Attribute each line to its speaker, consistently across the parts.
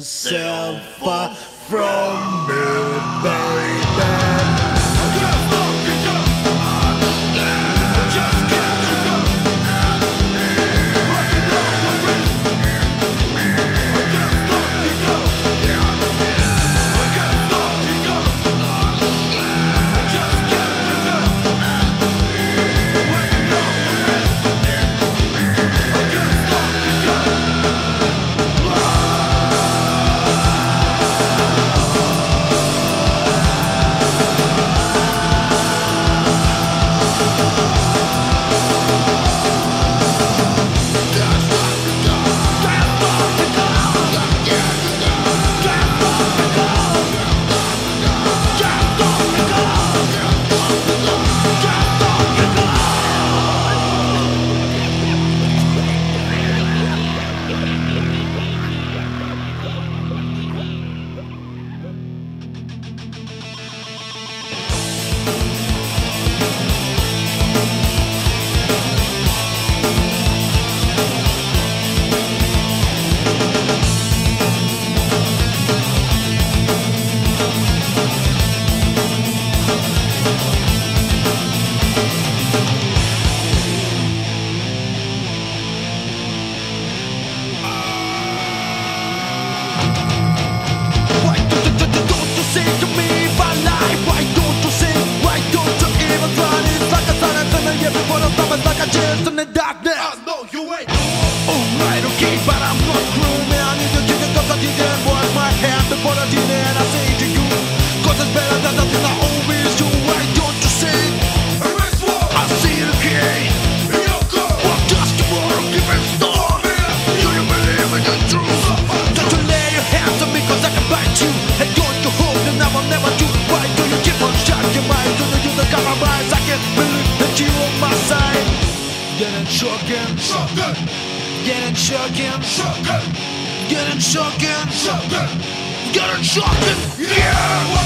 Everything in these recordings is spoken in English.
Speaker 1: yourself you on my side. Getting shotgun,
Speaker 2: shotgun.
Speaker 1: Getting shotgun,
Speaker 2: shotgun.
Speaker 1: Getting shotgun,
Speaker 2: shotgun.
Speaker 1: Getting shotgun.
Speaker 2: Yeah.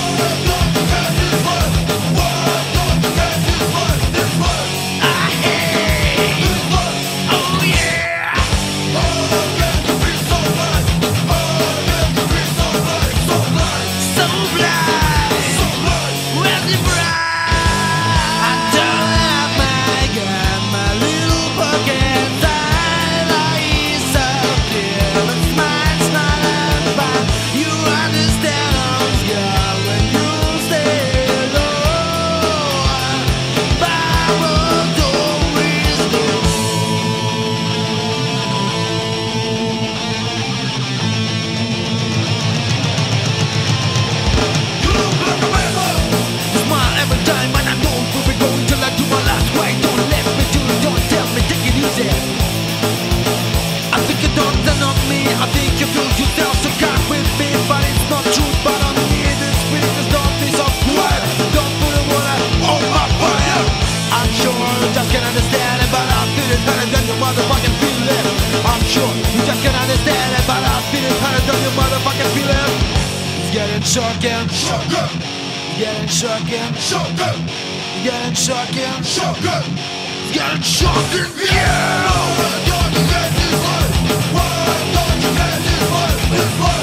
Speaker 1: Jeden shocking, shocking! Jeden shocking,
Speaker 2: shocking!
Speaker 1: Jeden shocking, shocking! Jeden shocking, Yeah! Oh Why Don't you get this one? Why don't you get this one?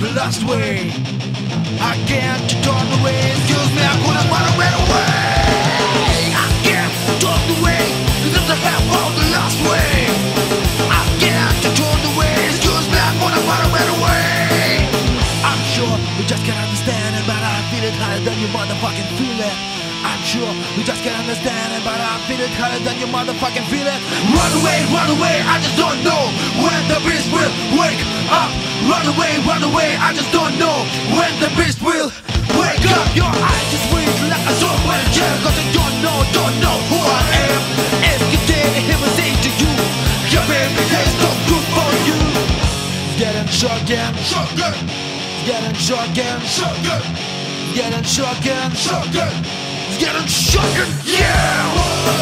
Speaker 1: the lost way. I can't turn away. Excuse me, I couldn't find a better way. I can't turn away. This is the half the lost way. I can't turn away. Excuse me, I couldn't find a better. I'm sure you just can't understand it, but I feel it harder than you motherfucking feel it. I'm sure you just can't understand it, but I feel it higher than you motherfucking feel it.
Speaker 3: Run away, run away. I just don't know when the beast will wake. I just don't know when the beast will wake up.
Speaker 1: Your eyes just wink like a sword when jam, cause you don't know, don't know who I am. If you did, he will say to you,
Speaker 3: Your baby is so good for you.
Speaker 1: getting shocking,
Speaker 3: So good,
Speaker 1: it's getting shocking,
Speaker 3: so good,
Speaker 1: it's getting shocking,
Speaker 3: so good.
Speaker 1: it's getting shocking.
Speaker 3: Yeah!
Speaker 1: Oh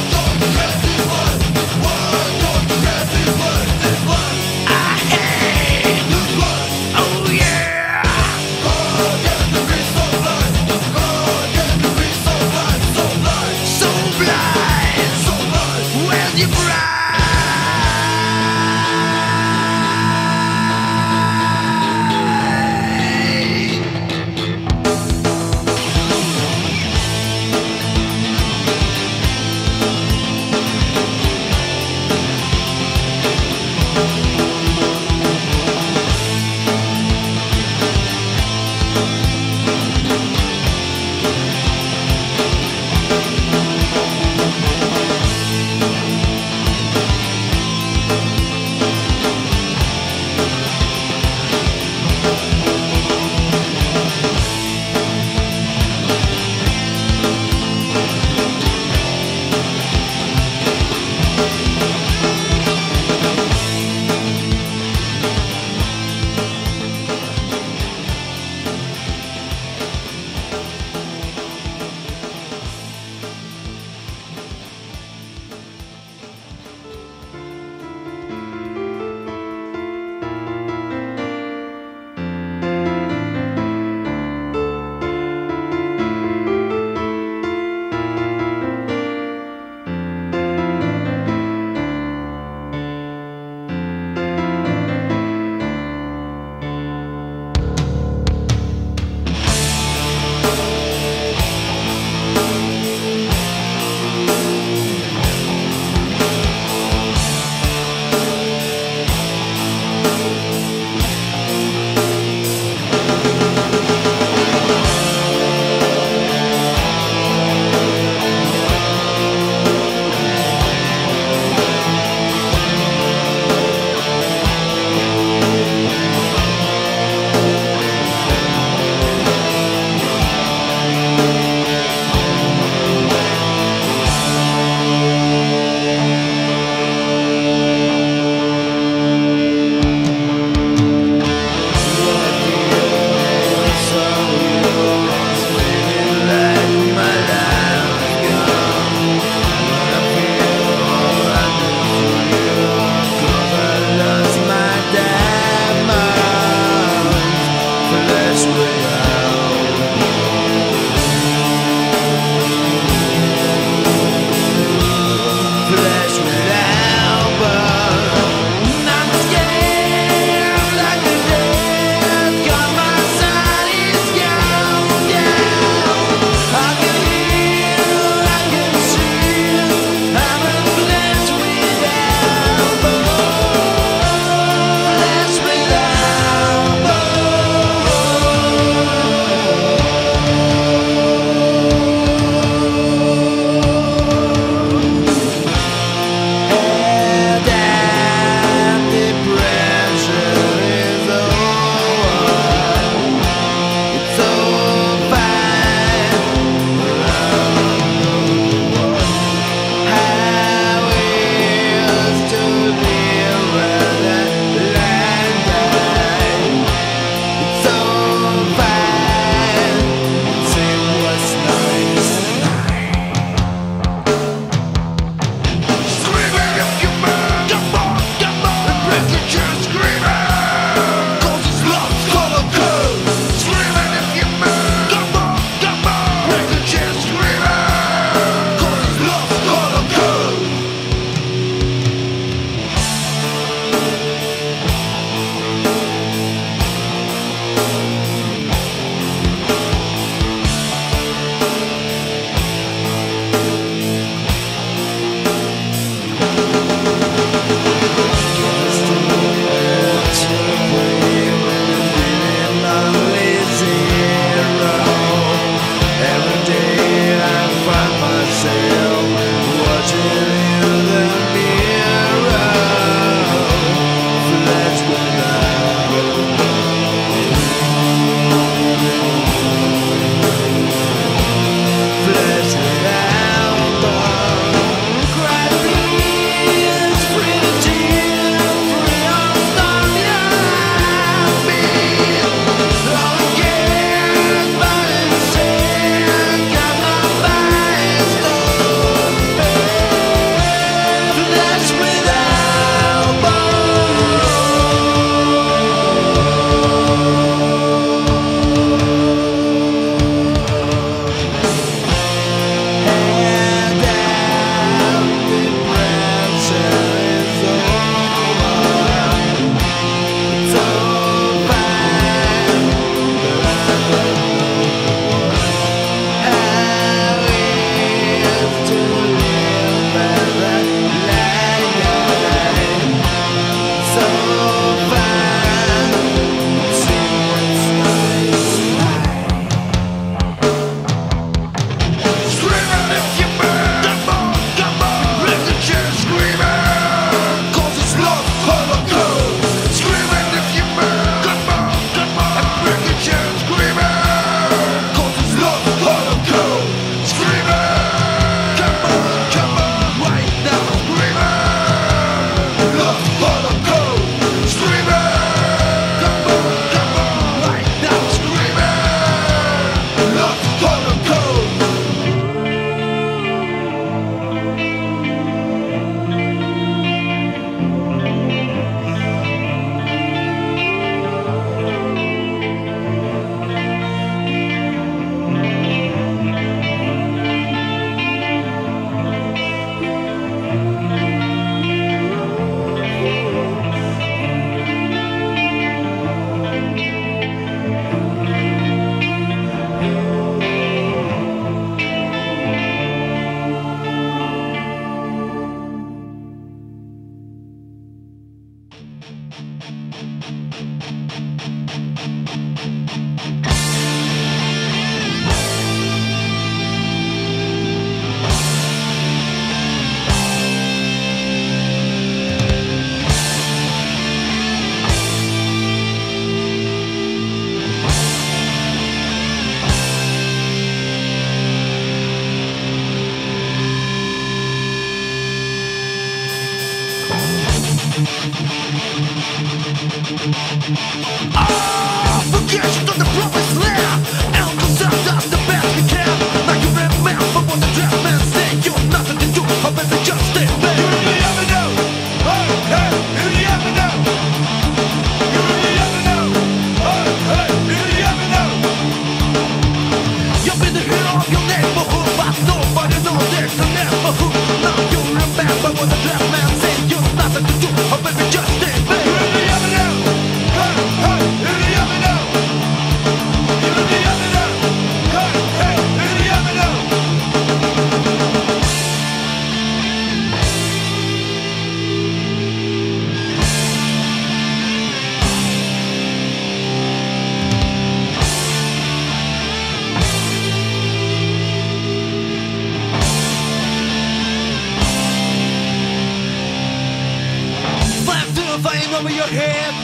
Speaker 2: over your head.